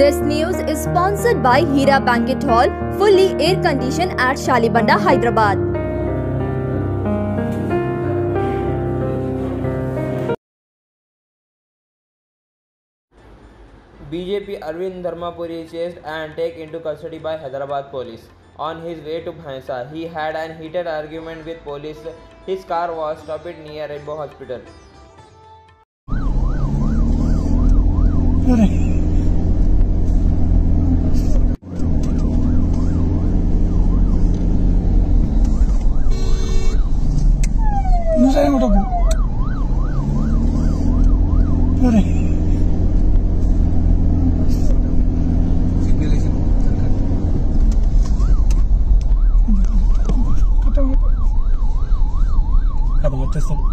This news is sponsored by Hira Banquet Hall, fully air conditioned at Shalibanda, Hyderabad. BJP Arvind Dharmapuri chased and taken into custody by Hyderabad police. On his way to Bhansa, he had an heated argument with police. His car was stopped near Rainbow Hospital. అరే అది వచ్చేస్తాడు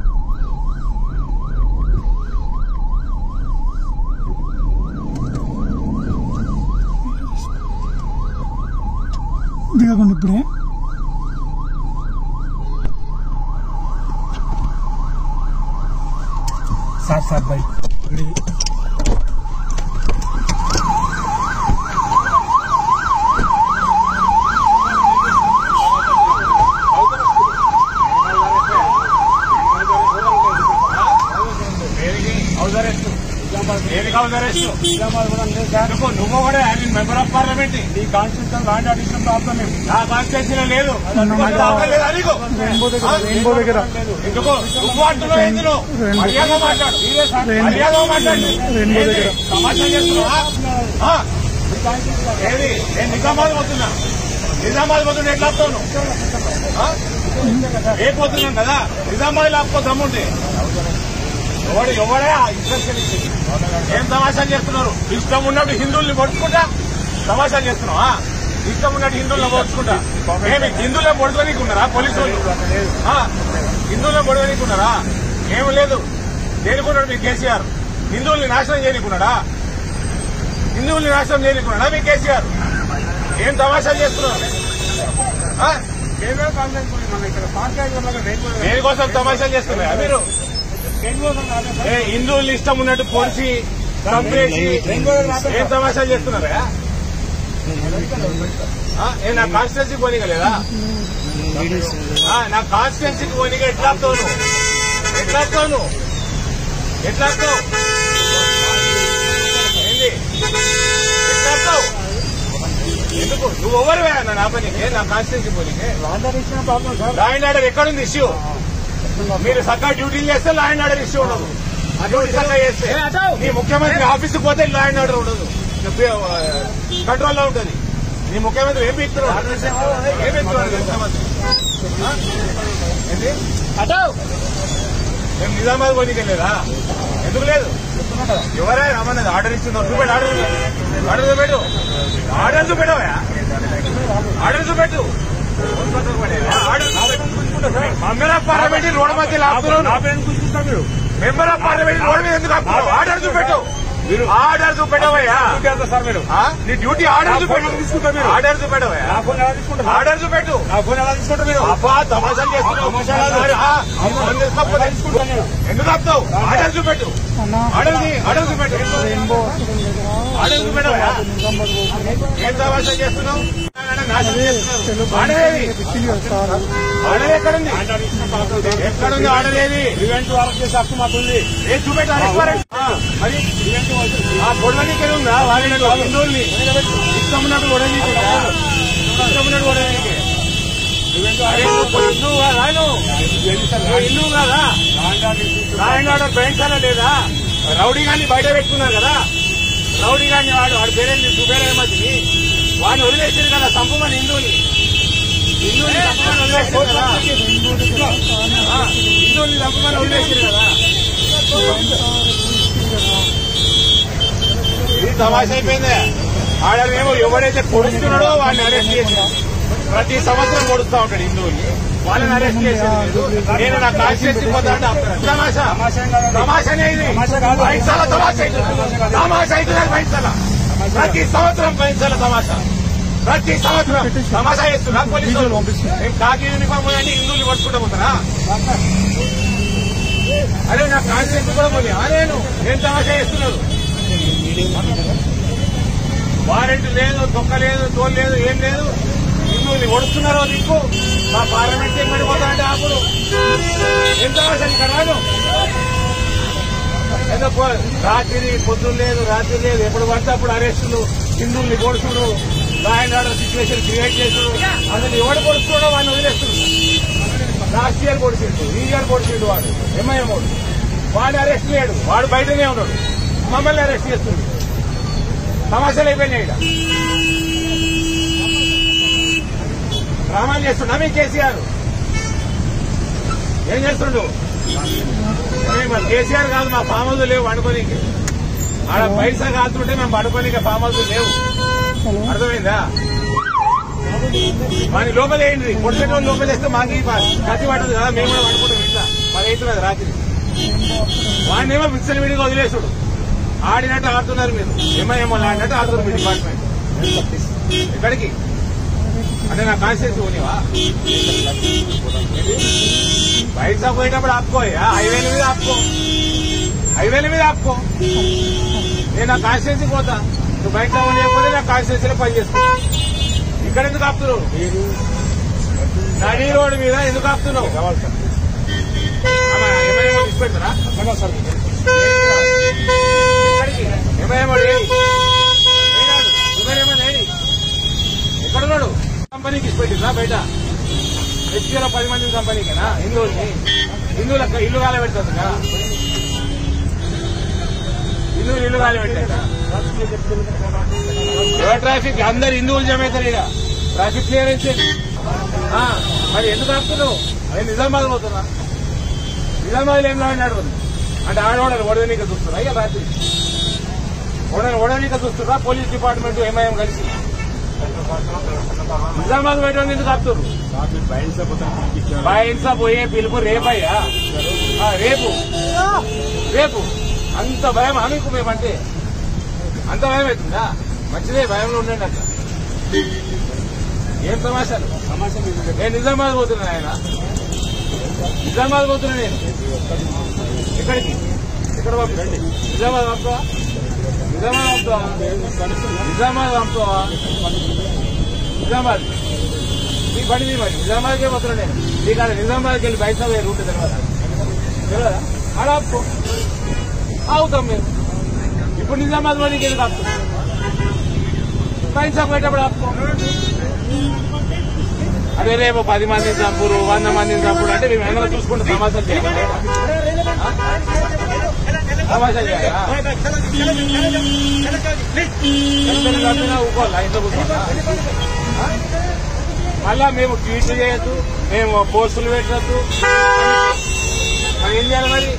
దిగకుండా ఇప్పుడే साथ నువ్వు నువ్వు కూడా ఆయన member of parliament ఈ కాన్స్టిట్యూషన్ లాంటి అడిషన్ ప్రాబ్లం నా కాన్స్టిట్యూషన్ లేదు. ఎందుకు? నువ్వు అంటున్నావు ఎందుకు? మర్యాద మాట్లాడు. మర్యాద మాట్లాడు. సమాచారం చేస్తున్నావా? ఏది? నేను నిజామాబాద్ పోతున్నా. నిజామాబాద్ పోతున్నా ఎట్లా వస్తావు? ఏ పోతున్నాను కదా? నిజామాబాద్ లాక్కో దమ్ముంటే. ఎవడు ఎవడే ఏం తమాషాలు చేస్తున్నారు? ఇష్టం ఉన్నట్టు హిందువుల్ని పొడుచుకుంటా తమాషాలు చేస్తున్నావా? ఇష్టం ఉన్నట్టు హిందువులను పొడుచుకుంటా? ఏమి హిందువులను పొడుచుకోనీకున్నారా పోలీసు వాళ్ళు? హిందువులను పొడవనీకున్నారా ఏమి లేదు. దేనికున్నాడు మీ కేసీఆర్? హిందువుల్ని నాశనం చేయనీకున్నాడా హిందువుల్ని నాశనం చేయనీకున్నాడా మీ కేసీఆర్? ఏం తమాషాలు చేస్తున్నారు? దేనికోసం తమాషాలు చేస్తున్నారా మీరు? ఏ హిందువుల్ని ఇష్టం ఉన్నట్టు పొడిచి చంపేసి ఏం తమాషాలు చేస్తున్నారా ఆ, ఏ నా కాన్స్టిట్యున్సీకి పోనీగలేదా నా కాన్స్టిట్యున్సీకి పోనీగా ఎట్లా నువ్వు? ఎట్లా నువ్వు? ఎట్లా ఏంది? ఎట్లా ఎందుకు? నువ్వు ఎవరు నా పనికి? నా కాన్స్టిట్యున్సీ పోనీకే ఆర్డర్ ఎక్కడుంది ఇష్యూ మీరు చక్కగా డ్యూటీలు చేస్తే లా అండ్ ఆర్డర్ ఇష్యూ ఉండదు. డ్యూటీ చక్కగా చేస్తే. నీ ముఖ్యమంత్రి ఆఫీస్కి పోతే లా అండ్ ఆర్డర్ ఉండదు కంట్రోల్లో ఉంటుంది నీ ముఖ్యమంత్రి ఏం పీక్తున్నాడు ఏం పీక్తున్నాడు ముఖ్యమంత్రి మేము నిజామాబాద్ పోనీకెళ్ళలేదా ఎందుకు లేదు? ఎవరే రమ్మన్నది? ఆర్డర్ ఇచ్చిందో? చూపెట్టు ఆర్డర్ ఆర్డర్ చూపెట్టు. ఆర్డర్ చూపెట్టవా? ఆర్డర్ చూపెట్టు. మెంబర్ ఆఫ్ పార్లమెంట్ రోడ్ మధ్య లాపుతున్నావు మెంబర్ ఆఫ్ పార్లమెంట్ రోడ్ మీద ఎందుకు ఆర్డర్ చూపెట్టు ఆర్డర్ చూపెట్టవయ్యా. సార్ మీరు. ఆ? నీ డ్యూటీ ఆర్డర్ చూపెట్టు. తీసుకుంటా మీరు. ఆర్డర్ చూపెట్టవయ్యా. నా ఫోన్ ఎలా తీసుకుంటారు ఆర్డర్ చూపెట్టు. నా ఫోన్ ఎలా తీసుకుంటారు మీరు? అబ్బా తమాషాలు చేస్తున్నావు. ఆ, ఫోన్ తీసుకోకపోతే ఎందుకు ఆపుతావు? ఆర్డర్ చూపెట్టు. ఆర్డర్ చూపెట్టు. చూపెట్టవయ్యా. ఏం తమాషా చేస్తున్నావు? ఎక్కడుంది? ఎక్కడుంది ఆర్డర్ ఏది? ఈవెంట్ వరకు చేసే హక్కు మాకుంది. ఏ చూపెట్టు ఆర్డర్ మరి గొడవనికి ఉందా వాళ్ళని హిందువుల్ని ఇష్టం ఉన్నట్టు గొడవనికి ఇష్టం ఉన్నట్టు గొడవనికి? అరే నువ్వు హిందువు కాదా నువ్వు నువ్వు హిందువు కాదా? రాయణ ఆర్డర్ బెంచాలా లేదా? రౌడీ గాని బయట పెట్టుకున్నారు కదా. రౌడీ గాని వాడు వాడి పేరేంటి సుబేరేమతి వాడిని వదిలేసారు కదా సంపమని హిందువుని హిందువుని సంపమని వదిలేసారు కదా ఇది తమాషా అయిపోయింది. ఆడనేమో ఎవడైతే పొడుస్తున్నాడో వాడిని అరెస్ట్ చేసి ప్రతి సంవత్సరం పొడుస్తా ఉంటాడు హిందువుని వాళ్ళని అరెస్ట్ చేసేది నేను నా కాన్స్టిట్యూన్సీ పోతానంటే తమాషా. తమాషానే ఇది. తమాషా అవుతుంది తమాషా అవుతుంది ప్రతి సంవత్సరం పైసల తమాషా. ప్రతి సంవత్సరం తమాషా చేస్తున్నా పోలీసులు కాకి యూనిఫామ్ అంటే హిందువులు పట్టుకుంటా పోతారా? అరే నా కాన్స్టిట్యూన్సీ కూడా పోలే. నేను ఏం తమాషా చేస్తున్నారు వారెంట్ లేదు తొక్క లేదు తోలు లేదు ఏం లేదు. హిందువులు ఒడుస్తున్నారో దిక్కు మా పార్లమెంట్ ఏం పడిపోతా అంటే ఆపుడు ఎంత అసలు ఇక్కడ రాను ఏదో రాత్రి పొద్దున్న లేదు రాత్రి లేదు ఎప్పుడు పడితే అప్పుడు అరెస్టులు హిందువుల్ని law and order situation create చేసి అసలు ఎవడు పొడుచుకోవడం వాడిని వదిలేస్తున్నాడు లాస్ట్ ఇయర్ పొడిచిండు ఈ ఇయర్ పొడిచిండు వాడు ఎంఐఎం వాడు వాడిని అరెస్ట్ చేయడు వాడు బయటనే ఉన్నాడు. మమ్మల్ని అరెస్ట్ చేస్తుంది. సమస్యలు అయిపోయినాయి ఇక్కడ డ్రామాలు చేస్తున్నా మీ కేసీఆర్. ఏం చేస్తుండు? ఏం కేసీఆర్ కాదు మా ఫామ్ హౌస్ లేవు పడుకోనికి. ఆడ పైసా కాదుంటే మేము వండుకోనికి ఫామ్ హౌస్ లేవు. అర్థమైందా? మన లోపలేండి కొట్టేటో లోపలేస్తే మాకు కత్తి పడదు కదా మేము కూడా పడుకుంటాం ఇట్లా. మరి అవుతున్నది రాత్రి. వాడినేమో మిక్సర్ విడిగా వదిలేసుడు ఆడినట్టు ఆడుతున్నారు మీరు. ఏమో ఆడినట్టు ఆడుతున్నారు మీ డిపార్ట్మెంట్ ఎక్కడికి? అంటే నా కాన్స్టిట్యూన్సీ పోనివా? బయట పోయేటప్పుడు ఆపుకోయా హైవేల మీద ఆపుకో. హైవేల మీద ఆపుకో. నేను నా కాన్స్టిట్యూన్సీ పోతా. నువ్వు బయట లేకపోతే నా కాన్స్టిట్యూన్సీలో పని చేసుకో ఇక్కడ ఎందుకు ఆపుతున్నావు? నడి రోడ్డు మీద ఎందుకు ఆపుతున్నావు? ఆమా, ఏమైనా తీసి పెడతారా ఎక్కడికి ఏమైనా ఏడి ఏడాడు నువ్వేమో లేడి? ఎక్కడున్నాడు? కంపెనీకి ఇచ్చి పెట్టిందా బయట? వ్యక్తిగత పది మంది కంపెనీకేనా? హిందువుల్ని? హిందువులకు ఇల్లు కాల పెడుతుంది కదా. హిందువులు ఇల్లు కాల పెట్టారా ఎవరు ట్రాఫిక్? అందరు హిందువులు జమ అవుతారు ఇక. ట్రాఫిక్ క్లియరెన్స్ ఆ, మరి ఎందుకు ఆపుతున్నావు? అదే నిజామాబాద్ పోతున్నా నిజామాబాద్ ఏం లాడినాడు అంటే ఆడవాడని ఓడవనీక చూస్తున్నా ఇక రాత్రి. ఓడని ఓడవనీక చూస్తున్నా పోలీస్ డిపార్ట్మెంట్ ఎంఐఎం కలిసి. నిజామాబాద్ పెట్టడం ఎందుకు ఆపుతారు బాయిన్సా పోయే పిలుపు రేపయ్యా. ఆ, రేపు. రేపు. అంత భయం అనుకు మేమంటే. అంత భయం అవుతుందా? మంచిదే భయంలో ఉండండి అట్లా. ఏం సమాచారం? నేను నిజామాబాద్ పోతున్నా ఆయన. నిజామాబాద్ పోతున్నా నేను. ఎక్కడికి? ఎక్కడ పంపండి నిజామాబాద్ పంపుతావా? నిజామాబాద్ పంపుతావా? నిజామాబాద్ పంపుతావా? నిజామాబాద్. మీ బండి మీ బండి. నిజామాబాద్కే పోతున్నా నేను. నీకు అక్కడ నిజామాబాద్కి వెళ్ళి బయట రూట్ తెలియదా తెలియదా అలా ఆపుకో ఆగుతాం మేము. ఇప్పుడు నిజామాబాద్ వాడికి ఎందుకు ఆపుతాం బయట షాప్ పోయేటప్పుడు అదే రేపు పది మందిని చంపురు వంద మందిని చంపురు అంటే మేము ఏమైనా చూసుకుంటే సమాచారం చేయాలి? సమాచారం చేయాలి? ఊకోవాలా ఇంట్లో కూర్చోవాలా మళ్ళా మేము ట్వీట్లు చేయొద్దు మేము పోస్టులు పెట్టద్దు. మరి ఏం చేయాలి మరి?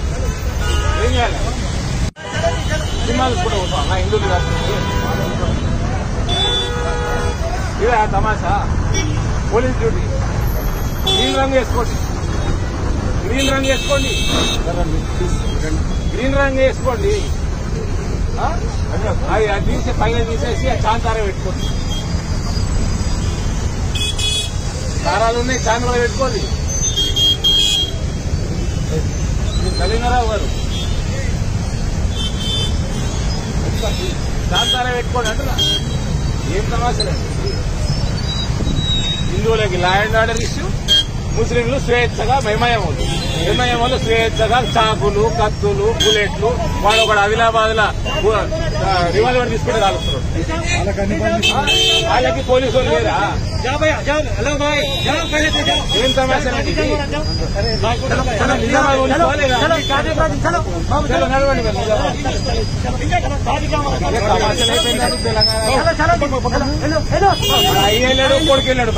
ఏం చేయాలి? సినిమాలు కూడా పోతాం నా హిందూ ఇదే తమాషా? Police duty. గ్రీన్ రంగు వేసుకోండి. గ్రీన్ రంగు వేసుకోండి. గ్రీన్ రంగు వేసుకోండి. అది అది తీసి పైన తీసేసి ఆ చాంతార పెట్టుకోండి. దారాలు ఉన్నాయి చాంద్రాలు పెట్టుకోండి. కలింగరావు గారు. చాంతార పెట్టుకోండి అంటారా ఏం సమస్యలండి హిందువులకి లా అండ్ ఆర్డర్ ఇష్యూ ముస్లింలు స్వేచ్ఛగా మేమయం అవుతుంది వల్ల స్వేచ్ఛగా చాకులు కత్తులు బుల్లెట్లు వాడు ఒకడు ఆదిలాబాద్ రివాల్వర్ తీసుకుంటే ఆ? వాళ్ళకి పోలీసు వాళ్ళు లేరా ఏం తెలంగాణ అయ్యేళ్ళాడు కొడుకెళ్ళాడు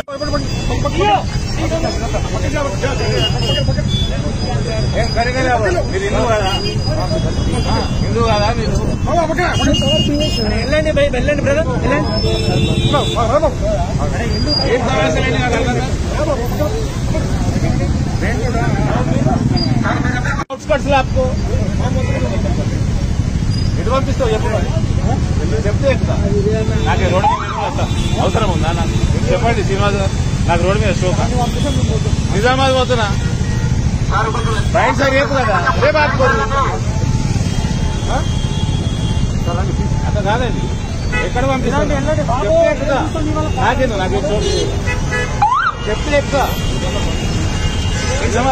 ఏం కరిగలే మీరు హిందూ కదా? ఆ, హిందూ కదా మీరు? వెళ్ళండి బ్రదర్ వెళ్ళండి ఏం సమస్యలండి నాకు అర్థం అవుట్స్కట్స్ లాప్కో ఎటు పంపిస్తావు చెప్పు చెప్తే ఎక్కుతా నాకు రోడ్డు మీద. అవసరం ఉందా నాకు? చెప్పండి శ్రీనివాస్ నాకు రోడ్డు మీద షోకా నిజామాబాద్ పోతున్నా. ఆ? అట్లా కాదండి. ఎక్కడ పంపిస్తాను నాకేందు నాకేం చోటు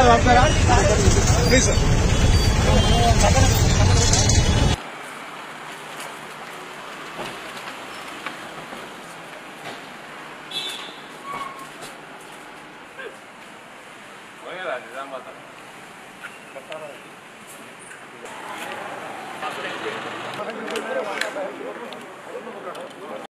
పంపుతారా ప్లీజ్ సార్.